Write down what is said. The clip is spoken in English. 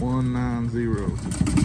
190.